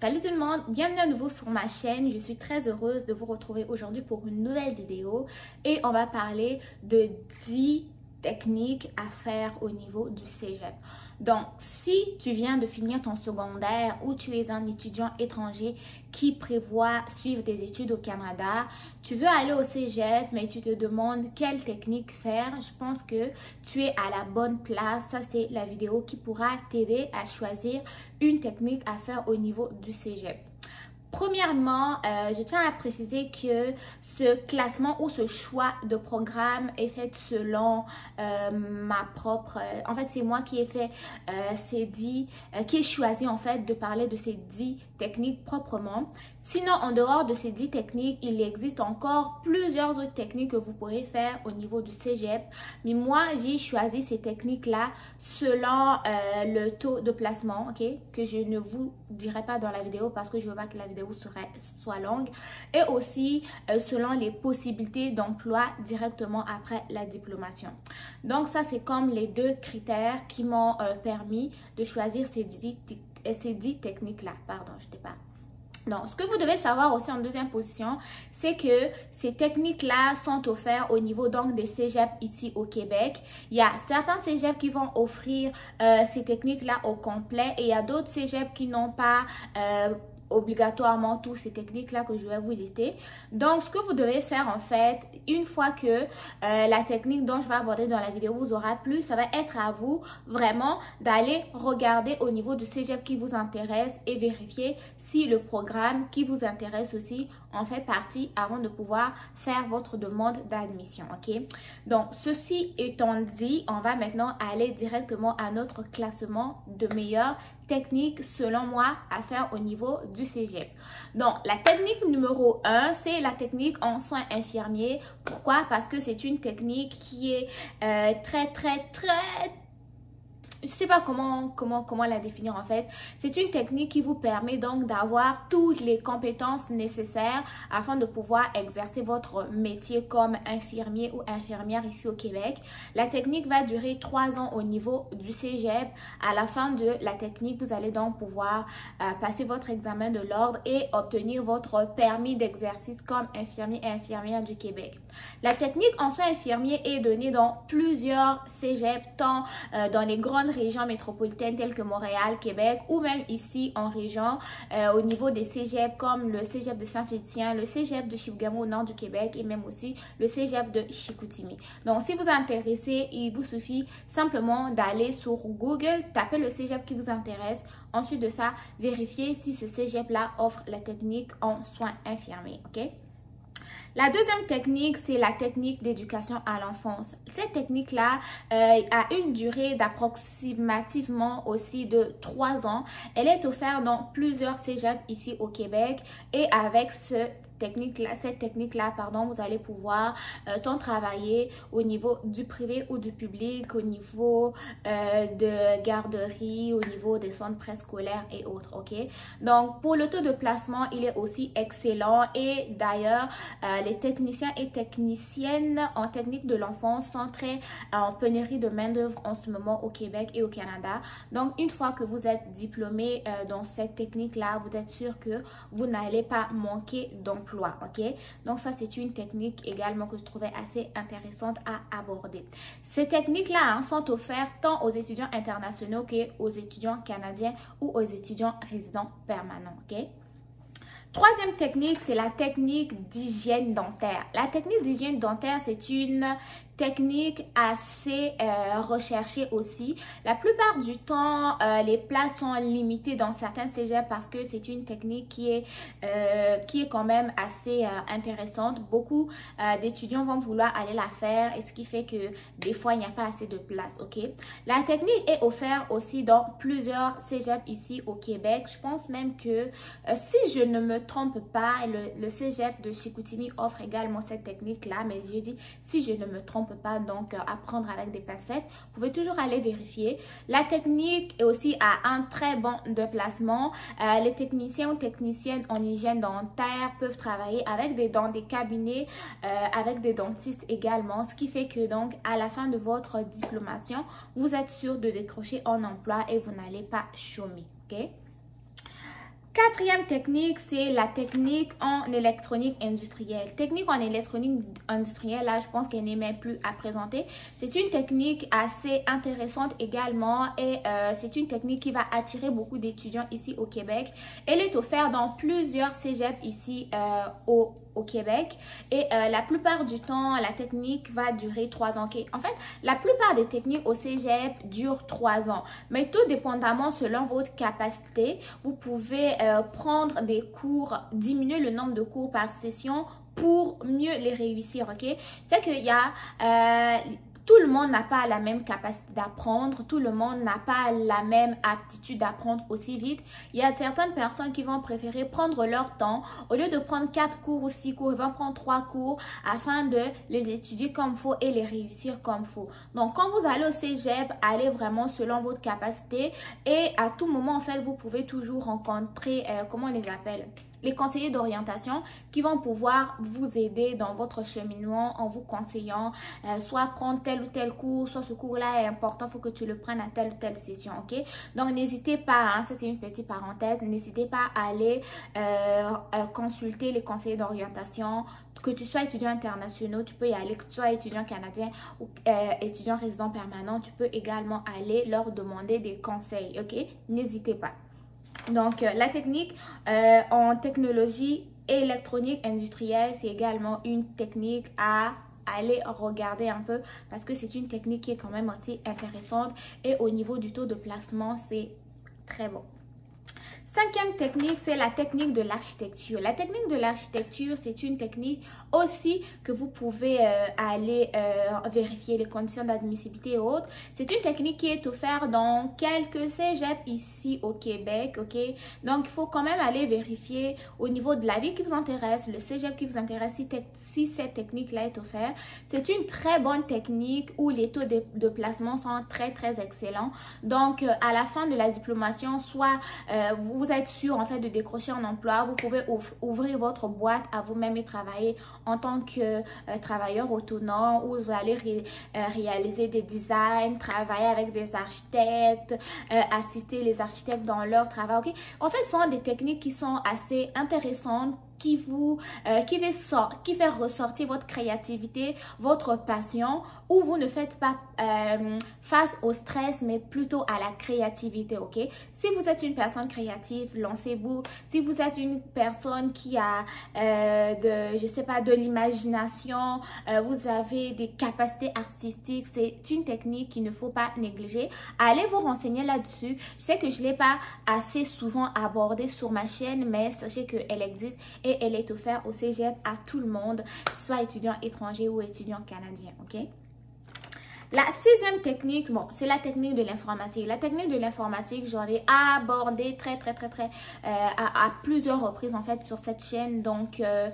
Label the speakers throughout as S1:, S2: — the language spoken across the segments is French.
S1: Salut tout le monde, bienvenue à nouveau sur ma chaîne. Je suis très heureuse de vous retrouver aujourd'hui pour une nouvelle vidéo et on va parler de 10 techniques à faire au niveau du cégep. Donc, si tu viens de finir ton secondaire ou tu es un étudiant étranger qui prévoit suivre des études au Canada, tu veux aller au cégep, mais tu te demandes quelle technique faire, je pense que tu es à la bonne place. Ça, c'est la vidéo qui pourra t'aider à choisir une technique à faire au niveau du cégep. Premièrement, euh, je tiens à préciser que ce classement ou ce choix de programme est fait selon euh, ma propre... Euh, en fait, c'est moi qui ai fait ces dix... qui ai choisi en fait de parler de ces dix techniques proprement. Sinon, en dehors de ces dix techniques, il existe encore plusieurs autres techniques que vous pourrez faire au niveau du cégep. Mais moi, j'ai choisi ces techniques-là selon le taux de placement, ok? Que je ne vous dirai pas dans la vidéo parce que je veux pas que la vidéo soit longue et aussi euh, selon les possibilités d'emploi directement après la diplomation. Donc ça, c'est comme les deux critères qui m'ont euh, permis de choisir ces ces dix techniques-là. Pardon, je t'ai pas non, ce que vous devez savoir aussi en deuxième position, c'est que ces techniques-là sont offertes au niveau donc des cégeps ici au Québec. Il y a certains cégeps qui vont offrir euh, ces techniques-là au complet et il y a d'autres cégeps qui n'ont pas obligatoirement tous ces techniques-là que je vais vous lister. Donc, ce que vous devez faire en fait, une fois que euh, la technique dont je vais aborder dans la vidéo vous aura plu, ça va être à vous vraiment d'aller regarder au niveau du cégep qui vous intéresse et vérifier si le programme qui vous intéresse aussi en fait partie avant de pouvoir faire votre demande d'admission, ok? Donc, ceci étant dit, on va maintenant aller directement à notre classement de meilleures techniques, selon moi, à faire au niveau du cégep. Donc, la technique numéro 1, c'est la technique en soins infirmiers. Pourquoi? Parce que c'est une technique qui est euh, très, très, très je sais pas comment, comment, comment la définir en fait. C'est une technique qui vous permet donc d'avoir toutes les compétences nécessaires afin de pouvoir exercer votre métier comme infirmier ou infirmière ici au Québec. La technique va durer trois ans au niveau du cégep. À la fin de la technique, vous allez donc pouvoir euh, passer votre examen de l'ordre et obtenir votre permis d'exercice comme infirmier et infirmière du Québec. La technique en soins infirmiers est donnée dans plusieurs cégeps, tant euh, dans les grandes régions métropolitaines telles que Montréal, Québec ou même ici en région euh, au niveau des cégeps comme le cégep de Saint-Félicien, le cégep de Chibougamau au nord du Québec et même aussi le cégep de Chicoutimi. Donc si vous êtes intéressé, il vous suffit simplement d'aller sur Google, taper le cégep qui vous intéresse. Ensuite de ça, vérifier si ce cégep-là offre la technique en soins infirmiers, ok? La deuxième technique, c'est la technique d'éducation à l'enfance. Cette technique-là euh, a une durée d'approximativement aussi de trois ans. Elle est offerte dans plusieurs cégeps ici au Québec et avec ce technique là, cette technique là, pardon, vous allez pouvoir euh, tant travailler au niveau du privé ou du public, au niveau euh, de garderie, au niveau des soins préscolaires et autres, ok? Donc, pour le taux de placement, il est aussi excellent et d'ailleurs, euh, les techniciens et techniciennes en technique de l'enfance sont très en pénurie de main d'œuvre en ce moment au Québec et au Canada. Donc, une fois que vous êtes diplômé dans cette technique là, vous êtes sûr que vous n'allez pas manquer d'emploi ok? Donc ça, c'est une technique également que je trouvais assez intéressante à aborder. Ces techniques-là hein, sont offertes tant aux étudiants internationaux qu'aux étudiants canadiens ou aux étudiants résidents permanents, ok? Troisième technique, c'est la technique d'hygiène dentaire. La technique d'hygiène dentaire, c'est une technique assez euh, recherchée aussi. La plupart du temps, euh, les places sont limitées dans certains cégeps parce que c'est une technique qui est, euh, qui est quand même assez intéressante. Beaucoup d'étudiants vont vouloir aller la faire et ce qui fait que des fois, il n'y a pas assez de place, ok? La technique est offerte aussi dans plusieurs cégeps ici au Québec. Je pense même que si je ne me trompe pas, le, le cégep de Chicoutimi offre également cette technique-là, mais je dis si je ne me trompe peut pas donc euh, apprendre avec des pincettes. Vous pouvez toujours aller vérifier. La technique est aussi à un très bon déplacement. Euh, les techniciens ou techniciennes en hygiène dentaire peuvent travailler avec des dans des cabinets, euh, avec des dentistes également, ce qui fait que donc à la fin de votre diplomation, vous êtes sûr de décrocher un emploi et vous n'allez pas chômer. ok? Quatrième technique, c'est la technique en électronique industrielle. Technique en électronique industrielle, là, je pense qu'elle n'est même plus à présenter. C'est une technique assez intéressante également et euh, c'est une technique qui va attirer beaucoup d'étudiants ici au Québec. Elle est offerte dans plusieurs cégeps ici euh, au au Québec. Et euh, la plupart du temps, la technique va durer trois ans. En fait, la plupart des techniques au cégep durent trois ans. Mais tout dépendamment selon votre capacité, vous pouvez euh, prendre des cours, diminuer le nombre de cours par session pour mieux les réussir, ok? C'est qu'il y a euh, tout le monde n'a pas la même capacité d'apprendre, tout le monde n'a pas la même aptitude d'apprendre aussi vite. Il y a certaines personnes qui vont préférer prendre leur temps. Au lieu de prendre quatre cours ou six cours, ils vont prendre trois cours afin de les étudier comme faut et les réussir comme faut. Donc, quand vous allez au cégep, allez vraiment selon votre capacité et à tout moment, en fait, vous pouvez toujours rencontrer, euh, comment on les appelle? Les conseillers d'orientation qui vont pouvoir vous aider dans votre cheminement en vous conseillant euh, soit prendre tel ou tel cours, soit ce cours-là est important, il faut que tu le prennes à telle ou telle session, ok? Donc, n'hésitez pas, hein, c'est une petite parenthèse, n'hésitez pas à aller euh, euh, consulter les conseillers d'orientation, que tu sois étudiant international, tu peux y aller, que tu sois étudiant canadien ou étudiant résident permanent, tu peux également aller leur demander des conseils, ok? N'hésitez pas. Donc, euh, la technique euh, en technologie électronique industrielle, c'est également une technique à aller regarder un peu parce que c'est une technique qui est quand même assez intéressante et au niveau du taux de placement, c'est très bon. Cinquième technique, c'est la technique de l'architecture. La technique de l'architecture, c'est une technique aussi que vous pouvez euh, aller euh, vérifier les conditions d'admissibilité et autres. C'est une technique qui est offerte dans quelques cégeps ici au Québec, ok? Donc, il faut quand même aller vérifier au niveau de la vie qui vous intéresse, le cégep qui vous intéresse, si, cette technique-là est offerte. C'est une très bonne technique où les taux de, placement sont très, très excellents. Donc, euh, à la fin de la diplomation, soit vous êtes sûr en fait de décrocher un emploi, vous pouvez ouvrir votre boîte à vous-même et travailler en tant que euh, travailleur autonome où vous allez euh, réaliser des designs, travailler avec des architectes, euh, assister les architectes dans leur travail. En fait, ce sont des techniques qui sont assez intéressantes qui vous euh, qui, fait sort, qui fait ressortir votre créativité, votre passion, où vous ne faites pas euh, face au stress, mais plutôt à la créativité, ok? Si vous êtes une personne créative, lancez-vous. Si vous êtes une personne qui a euh, de, je sais pas, de l'imagination, vous avez des capacités artistiques, c'est une technique qu'il ne faut pas négliger. Allez vous renseigner là-dessus. Je sais que je l'ai pas assez souvent abordé sur ma chaîne, mais sachez qu'elle existe et elle est offerte au cégep à tout le monde, soit étudiant étranger ou étudiant canadien, ok? La sixième technique, bon, c'est la technique de l'informatique. La technique de l'informatique, j'en ai abordé très, très, très, très, euh, à, plusieurs reprises, en fait, sur cette chaîne. Donc, euh,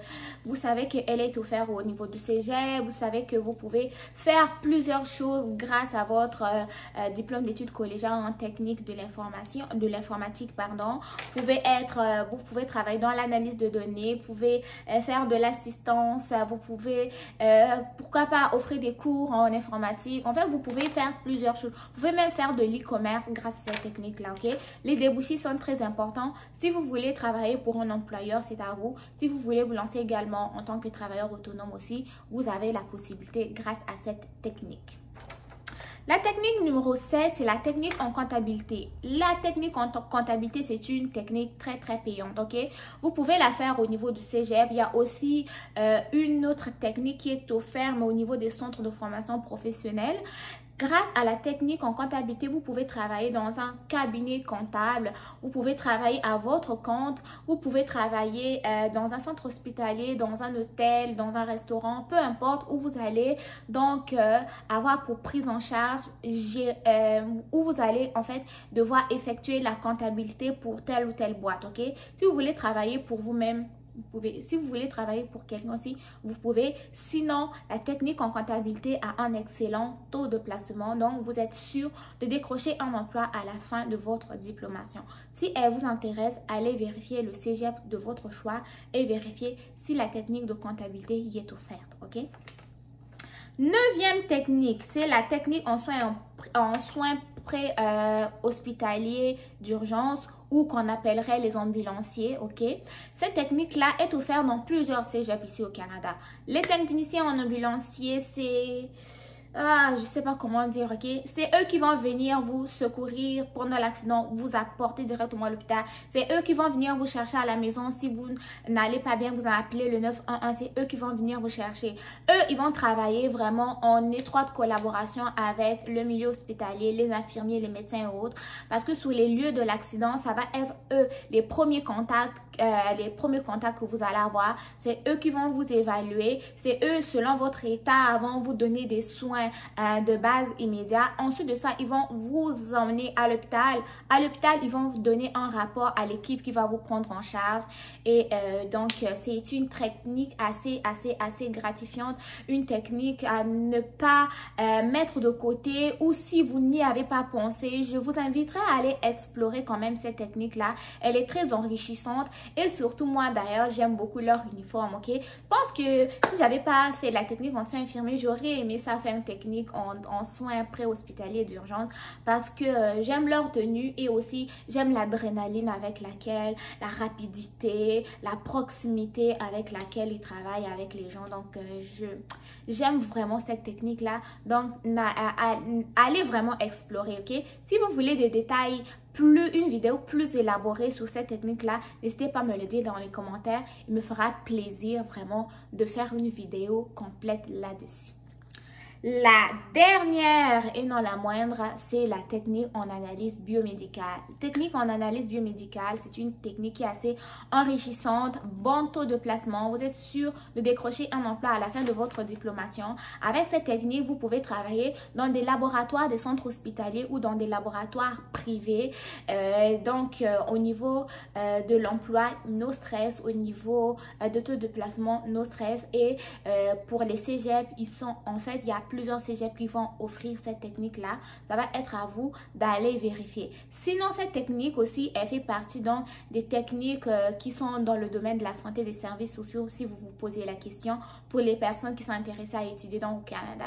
S1: vous savez qu'elle est offerte au niveau du CG. Vous savez que vous pouvez faire plusieurs choses grâce à votre euh, diplôme d'études collégiales en technique de l'information, de l'informatique, pardon. Vous pouvez être, vous pouvez travailler dans l'analyse de données, vous pouvez faire de l'assistance, vous pouvez, pourquoi pas, offrir des cours en informatique en fait, vous pouvez faire plusieurs choses. Vous pouvez même faire de l'e-commerce grâce à cette technique-là? Les débouchés sont très importants. Si vous voulez travailler pour un employeur, c'est à vous. Si vous voulez vous lancer également en tant que travailleur autonome aussi, vous avez la possibilité grâce à cette technique. La technique numéro 7, c'est la technique en comptabilité. La technique en comptabilité, c'est une technique très, très payante, ok? Vous pouvez la faire au niveau du cégep. Il y a aussi euh, une autre technique qui est offerte, au niveau des centres de formation professionnelle. Grâce à la technique en comptabilité, vous pouvez travailler dans un cabinet comptable, vous pouvez travailler à votre compte, vous pouvez travailler euh, dans un centre hospitalier, dans un hôtel, dans un restaurant, peu importe où vous allez. Donc, euh, avoir pour prise en charge, euh, où vous allez en fait devoir effectuer la comptabilité pour telle ou telle boîte, ok? Si vous voulez travailler pour vous-même, pouvez, si vous voulez travailler pour quelqu'un aussi, vous pouvez. Sinon, la technique en comptabilité a un excellent taux de placement. Donc, vous êtes sûr de décrocher un emploi à la fin de votre diplomation. Si elle vous intéresse, allez vérifier le cégep de votre choix et vérifier si la technique de comptabilité y est offerte. OK? Neuvième technique, c'est la technique en soins, en, soins pré-hospitaliers d'urgence ou qu'on appellerait les ambulanciers, ok? Cette technique-là est offerte dans plusieurs cégeps ici au Canada. Les techniciens en ambulancier, c'est ah, je sais pas comment dire, ok? C'est eux qui vont venir vous secourir pendant l'accident, vous apporter directement à l'hôpital. C'est eux qui vont venir vous chercher à la maison si vous n'allez pas bien, vous appelez le 911. C'est eux qui vont venir vous chercher. Eux, ils vont travailler vraiment en étroite collaboration avec le milieu hospitalier, les infirmiers, les médecins et autres. Parce que sous les lieux de l'accident, ça va être eux les premiers contacts, euh, les premiers contacts que vous allez avoir. C'est eux qui vont vous évaluer. C'est eux, selon votre état, vont vous donner des soins euh, de base immédiat. Ensuite de ça, ils vont vous emmener à l'hôpital. À l'hôpital, ils vont vous donner un rapport à l'équipe qui va vous prendre en charge. Et euh, donc, euh, c'est une technique assez, assez, assez gratifiante. Une technique à ne pas mettre de côté ou si vous n'y avez pas pensé, je vous inviterai à aller explorer quand même cette technique-là. Elle est très enrichissante et surtout moi d'ailleurs, j'aime beaucoup leur uniforme, ok? Je pense que si j'avais pas fait la technique en soins infirmiers, j'aurais aimé ça faire une technique en, soins préhospitaliers d'urgence parce que euh, j'aime leur tenue et aussi j'aime l'adrénaline avec laquelle, la rapidité, la proximité avec laquelle ils travaillent avec les gens. Donc, euh, j'aime vraiment cette technique-là. Donc, allez vraiment explorer, ok? Si vous voulez des détails plus une vidéo plus élaborée sur cette technique-là, n'hésitez pas à me le dire dans les commentaires. Il me fera plaisir vraiment de faire une vidéo complète là-dessus. La dernière et non la moindre, c'est la technique en analyse biomédicale. Technique en analyse biomédicale, c'est une technique qui est assez enrichissante, bon taux de placement. Vous êtes sûr de décrocher un emploi à la fin de votre diplomation. Avec cette technique, vous pouvez travailler dans des laboratoires, des centres hospitaliers ou dans des laboratoires privés. Euh, donc, euh, au niveau euh, de l'emploi, no stress. Au niveau de taux de placement, no stress. Et pour les cégep, ils sont en fait, il y a plusieurs cégeps qui vont offrir cette technique-là. Ça va être à vous d'aller vérifier. Sinon, cette technique aussi, elle fait partie dans des techniques euh, qui sont dans le domaine de la santé des services sociaux. Si vous vous posez la question, pour les personnes qui sont intéressées à étudier dans le Canada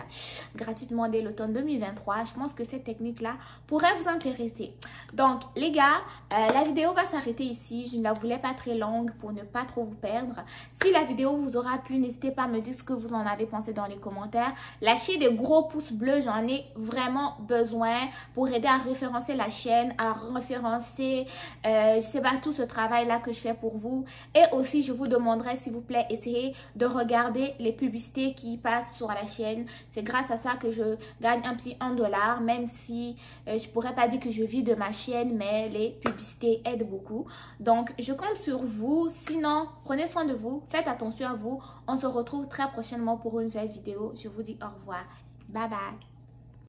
S1: gratuitement dès l'automne 2023, je pense que cette technique-là pourrait vous intéresser. Donc, les gars, euh, la vidéo va s'arrêter ici. Je ne la voulais pas très longue pour ne pas trop vous perdre. Si la vidéo vous aura plu, n'hésitez pas à me dire ce que vous en avez pensé dans les commentaires. Lâchez des gros pouces bleus, j'en ai vraiment besoin pour aider à référencer la chaîne, à référencer, euh, je sais pas, tout ce travail-là que je fais pour vous. Et aussi, je vous demanderai, s'il vous plaît, essayez de regarder les publicités qui passent sur la chaîne. C'est grâce à ça que je gagne un petit 1 dollar, même si euh, je pourrais pas dire que je vis de ma chaîne, mais les publicités aident beaucoup. Donc, je compte sur vous. Sinon, prenez soin de vous, faites attention à vous. On se retrouve très prochainement pour une nouvelle vidéo. Je vous dis au revoir. Bye bye.